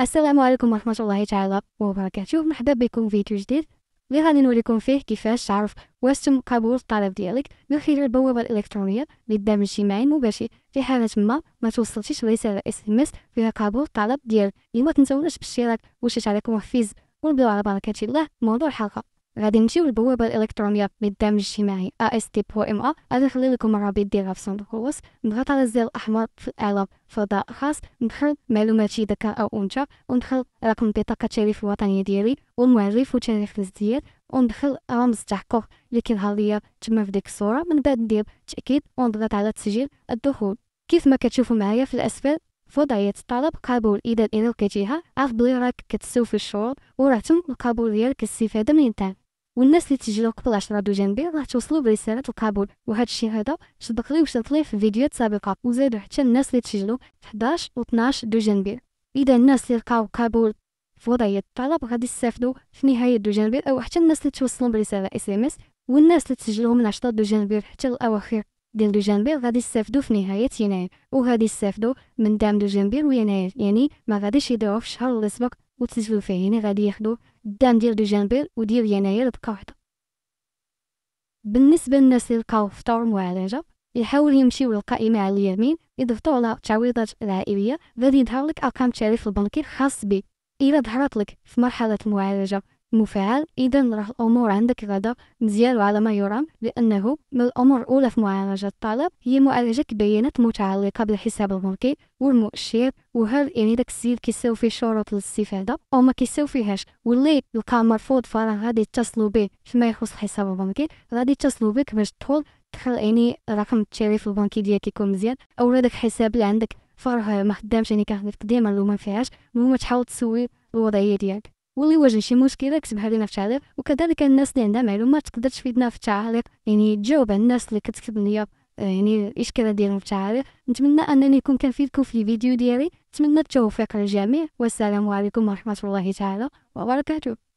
السلام عليكم ورحمة الله تعالى وبركاته مرحبا بكم في فيديو جديد اللي غادي نوريكم فيه كيفاش تعرف واش تم قبول الطلب ديالك من خلال البوابة الإلكترونية للدعم الاجتماعي المباشر في حالة ما ما توصلتيش رسالة SMS فيها قبول الطلب ديالك ما تنساوناش بالاشتراك واش عليكم محفز ونبداو على بركة الله موضوع الحلقة غادي نمشيو للبوابة الإلكترونية للدعم الاجتماعي ASD.MA غادي نخلي لكم الرابط ديالها في صندوق الوصف. نضغط على الزر الأحمر في الإعلام فضاء خاص. ندخل معلوماتي ذكر أو أنثى. وندخل رقم بطاقة التعريف الوطنية ديالي والمعرف وتاريخ الازدياد. وندخل رمز التحقق اللي كيظهر ليا تما في ديك الصورة. من بعد ندير تأكيد ونضغط على تسجيل الدخول. كيف ما كتشوفوا معايا في الأسفل في وضعية الطلب قبول إذا لقيتيها عرف بلي راك كتسوفي الشروط وراه تم القبول ديالك الاستفادة من الانترنت والناس اللي تسجلوا قبل 10 جنبي راح توصلوا برسالة القبول. وهذا الشيء هذا سبق لي في فيديوهات سابقة وزادوا حتى الناس اللي تسجلوا في 11 و 12 جنبي إذا الناس اللي لقاو قبول في وضعية الطلب غادي يستافدوا في نهاية دجنبر أو حتى الناس اللي توصلوا برسالة SMS والناس اللي تسجلوا من 10 دجنبر حتى الأواخر. ديال دجنبر غادي يستافدوا في نهاية يناير. وغادي يستافدوا من دعم دجنبر ويناير يعني ما غاديش يديروه في الشهر اللي سبق وتسجلوا فيه. يعني غادي ياخدوا الدعم ديال دجنبر وديال يناير دقة وحدة بالنسبة للناس اللي لقاو في طور معالجة يحاول يمشيو للقائمة على اليمين يضغطوا على التعويضات العائلية غادي يظهر لك أرقام التعريف البنكي الخاص بك. إلا ظهرت لك في مرحلة المعالجة مفعل اذا راه الأمور عندك غدا مزيان وعلى ما يرام لأنه من الأمور الاولى في معالجة الطلب. هي معالجة بيانات متعلقة بالحساب البنكي والمؤشر وهل يعني داك السيد كيساو فيه شروط للاستفادة أو ما كيساو فيهاش. واللي لقى مرفوض فراه غادي يتصلوا به فيما يخص الحساب البنكي غادي يتصلوا بك باش تدخل. تدخل يعني رقم التعريف البنكي ديالك يكون مزيان أو داك الحساب اللي عندك فراه ما خدامش يعني كان ديما ما فيهاش المهم تحاول تسوي الوضعية ديالك. واللي يواجه شي مشكلة اكتبها لنا في التعليق وكذلك الناس اللي عندها معلومات تقدر تفيدنا في التعاليق يعني تجاوب على الناس اللي كتكتب ليا آه، يعني الإشكالات ديالهم في التعاليق نتمنى أنني نكون كنفيدكم في الفيديو ديالي. نتمنى التوفيق للجميع والسلام عليكم ورحمة الله تعالى وبركاته.